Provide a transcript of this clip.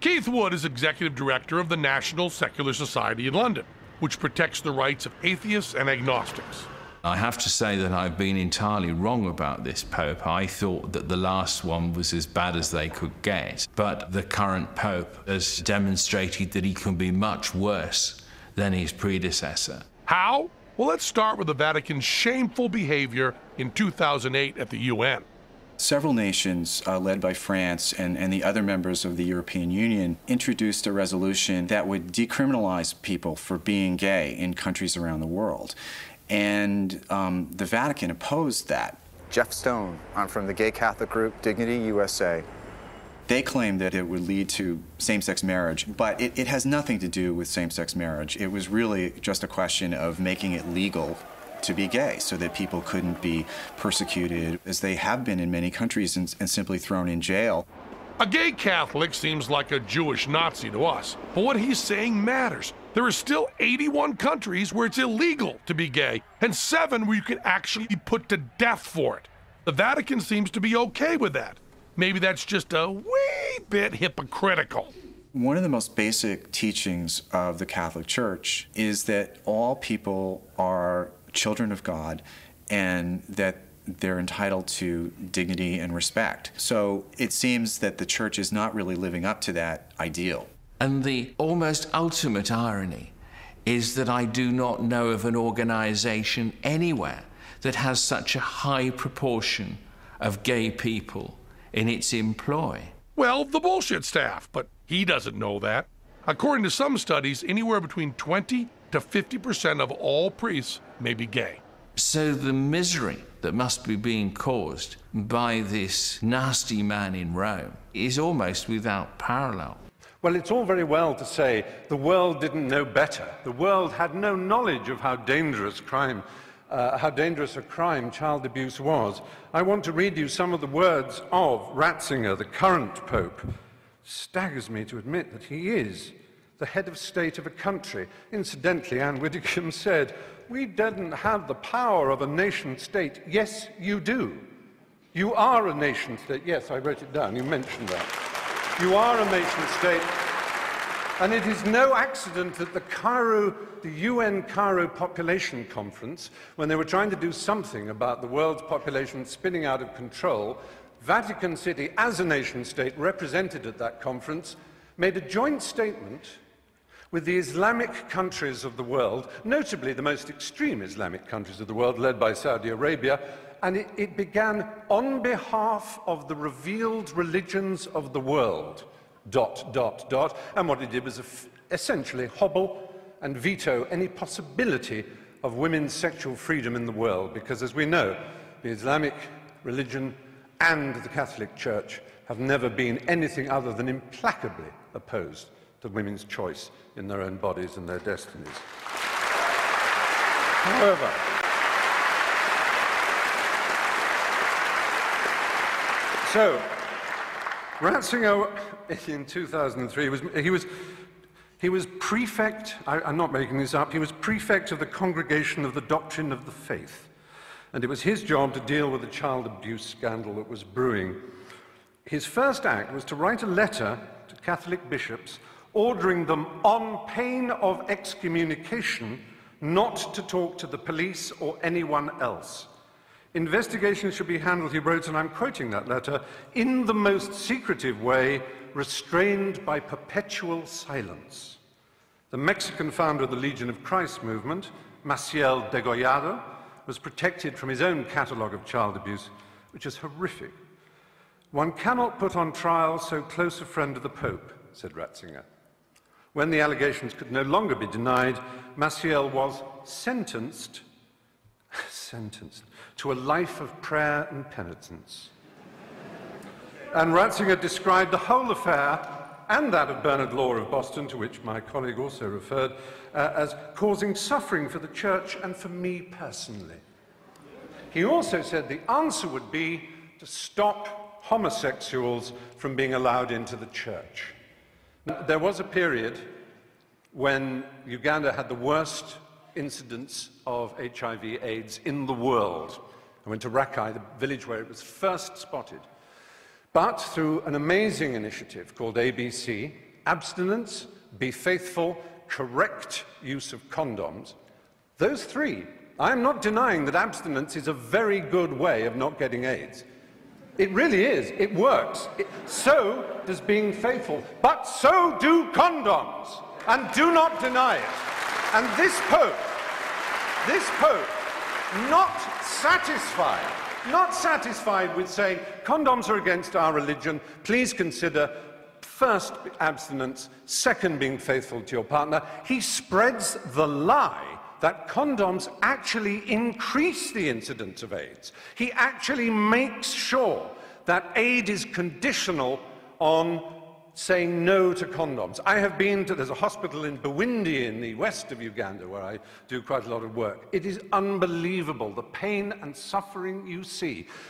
Keith Wood is executive director of the National Secular Society in London, which protects the rights of atheists and agnostics. I have to say that I've been entirely wrong about this Pope. I thought that the last one was as bad as they could get. But the current Pope has demonstrated that he can be much worse than his predecessor. How? Well, let's start with the Vatican's shameful behavior in 2008 at the UN. Several nations, uh, led by France and, and the other members of the European Union, introduced a resolution that would decriminalize people for being gay in countries around the world. And um, the Vatican opposed that. Jeff Stone, I'm from the gay Catholic group Dignity USA. They claim that it would lead to same sex marriage, but it, it has nothing to do with same sex marriage. It was really just a question of making it legal to be gay so that people couldn't be persecuted as they have been in many countries and, and, simply thrown in jail. A gay Catholic seems like a Jewish Nazi to us, but what he's saying matters. There are still 81 countries where it's illegal to be gay, and seven where you can actually be put to death for it. The Vatican seems to be okay with that. Maybe that's just a wee bit hypocritical. One of the most basic teachings of the Catholic Church is that all people are children of God and that they're entitled to dignity and respect. So it seems that the church is not really living up to that ideal. And the almost ultimate irony is that I do not know of an organization anywhere that has such a high proportion of gay people in its employ. Well, the bullshit staff, but he doesn't know that. According to some studies, anywhere between 20 to 50% of all priests may be gay. So the misery that must be being caused by this nasty man in Rome is almost without parallel. Well, it's all very well to say the world didn't know better. The world had no knowledge of how dangerous crime, uh, how dangerous a crime child abuse was. I want to read you some of the words of Ratzinger, the current pope. Staggers me to admit that he is the head of state of a country. Incidentally, Ann Widdecombe said, We didn't have the power of a nation state. Yes, you do. You are a nation state. Yes, I wrote it down. You mentioned that. You are a nation state. And it is no accident that the Cairo, the UN Cairo Population Conference, when they were trying to do something about the world's population spinning out of control, Vatican City, as a nation state represented at that conference, made a joint statement with the Islamic countries of the world, notably the most extreme Islamic countries of the world, led by Saudi Arabia, and it, it, began on behalf of the revealed religions of the world, dot, dot, dot. And what it did was essentially hobble and veto any possibility of women's sexual freedom in the world, because as we know, the Islamic religion and the Catholic Church have never been anything other than implacably opposed to women's choice in their own bodies and their destinies. However, so Ratzinger in 2003 was he was he was prefect, I, I'm not making this up, he was prefect of the Congregation of the Doctrine of the Faith. And it was his job to deal with the child abuse scandal that was brewing. His first act was to write a letter to Catholic bishops ordering them on pain of excommunication not to talk to the police or anyone else. Investigation should be handled, he wrote, and I'm quoting that letter, in the most secretive way, restrained by perpetual silence. The Mexican founder of the Legion of Christ movement, Maciel Degollado, was protected from his own catalogue of child abuse, which is horrific. One cannot put on trial so close a friend of the Pope, said Ratzinger. When the allegations could no longer be denied, Maciel was sentenced, sentenced to a life of prayer and penitence. and Ratzinger described the whole affair and that of Bernard Law of Boston, to which my colleague also referred, uh, as causing suffering for the church and for me personally. He also said the answer would be to stop homosexuals from being allowed into the church. There was a period when Uganda had the worst incidence of HIV AIDS in the world. I went to Rakai, the village where it was first spotted. But through an amazing initiative called ABC, abstinence, be faithful, correct use of condoms. Those three. I am not denying that abstinence is a very good way of not getting AIDS. It really is. It works. It, so does being faithful. But so do condoms. And do not deny it. And this Pope, this Pope, not satisfied, not satisfied with saying condoms are against our religion, please consider first abstinence, second being faithful to your partner. He spreads the lie that condoms actually increase the incidence of AIDS. He actually makes sure that aid is conditional on saying no to condoms. I have been to, there's a hospital in Bwindi in the west of Uganda where I do quite a lot of work. It is unbelievable, the pain and suffering you see